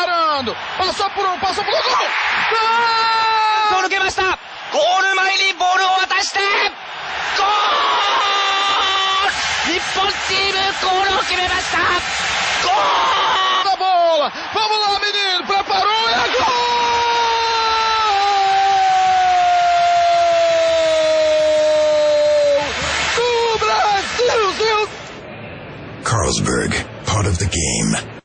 preparando. Passou por um, passou por um. Gol! Gol! Gol! bola. Vamos lá, menino. Preparou e é gol! Do Brasil! Carlsberg, part of the game.